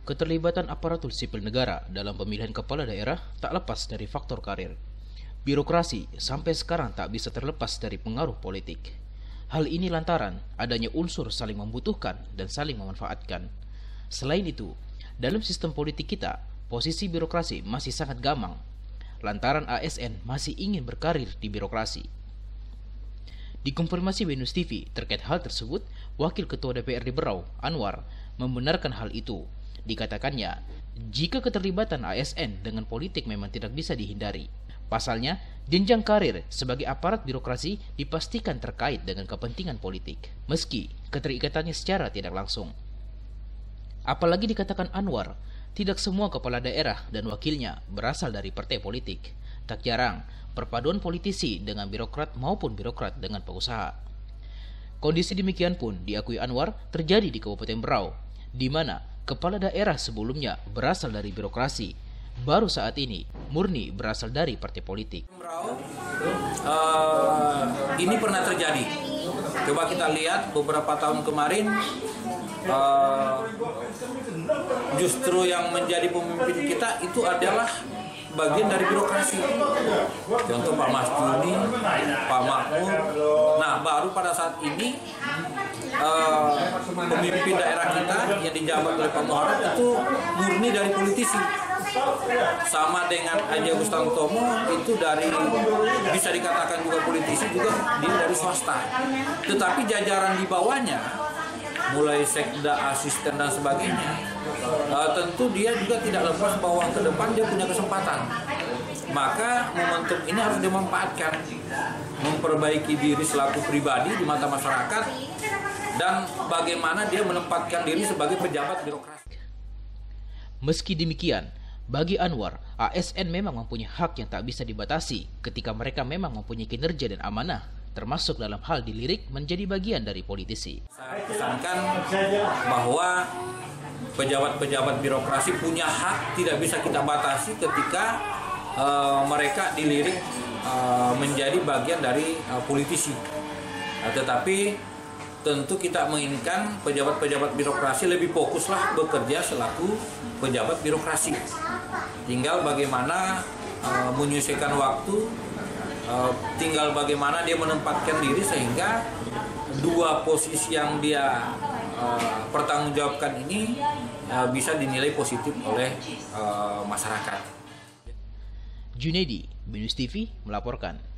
Keterlibatan aparatur sipil negara dalam pemilihan kepala daerah tak lepas dari faktor karir. Birokrasi sampai sekarang tak bisa terlepas dari pengaruh politik. Hal ini lantaran adanya unsur saling membutuhkan dan saling memanfaatkan. Selain itu, dalam sistem politik kita, posisi birokrasi masih sangat gamang. Lantaran ASN masih ingin berkarir di birokrasi. Dikonfirmasi Venus TV terkait hal tersebut, Wakil Ketua DPRD Berau, Anwar, membenarkan hal itu Dikatakannya, jika keterlibatan ASN dengan politik memang tidak bisa dihindari. Pasalnya, jenjang karir sebagai aparat birokrasi dipastikan terkait dengan kepentingan politik, meski keterikatannya secara tidak langsung. Apalagi dikatakan Anwar, tidak semua kepala daerah dan wakilnya berasal dari partai politik. Tak jarang, perpaduan politisi dengan birokrat maupun birokrat dengan pengusaha. Kondisi demikian pun diakui Anwar terjadi di Kabupaten Berau, di mana kepala daerah sebelumnya berasal dari birokrasi, baru saat ini murni berasal dari partai politik. Uh, ini pernah terjadi. Coba kita lihat beberapa tahun kemarin, uh, justru yang menjadi pemimpin kita itu adalah bagian dari birokrasi. Contoh Pak Mas Juni, Pak Makmur. Nah, baru pada saat ini uh, pemimpin daerah kita yang dijabat oleh Pak itu murni dari politisi. Sama dengan Aja Gustang Tomo itu dari bisa dikatakan juga politisi juga dia dari swasta. Tetapi jajaran di bawahnya mulai sekda, asisten dan sebagainya, uh, tentu dia juga tidak lepas bahwa ke depan dia punya kesempatan. Maka momentum ini harus dimanfaatkan, memperbaiki diri selaku pribadi di mata masyarakat dan bagaimana dia menempatkan diri sebagai pejabat birokrasi. Meski demikian, bagi Anwar, ASN memang mempunyai hak yang tak bisa dibatasi ketika mereka memang mempunyai kinerja dan amanah termasuk dalam hal dilirik menjadi bagian dari politisi. Saya pesankan bahwa pejabat-pejabat birokrasi punya hak tidak bisa kita batasi ketika uh, mereka dilirik uh, menjadi bagian dari uh, politisi. Uh, tetapi tentu kita menginginkan pejabat-pejabat birokrasi lebih fokuslah bekerja selaku pejabat birokrasi. Tinggal bagaimana uh, waktu Eh, tinggal bagaimana dia menempatkan diri sehingga dua posisi yang dia uh, pertanggungjawabkan ini uh, bisa dinilai positif oleh uh, masyarakat. Junedi, Binus TV melaporkan.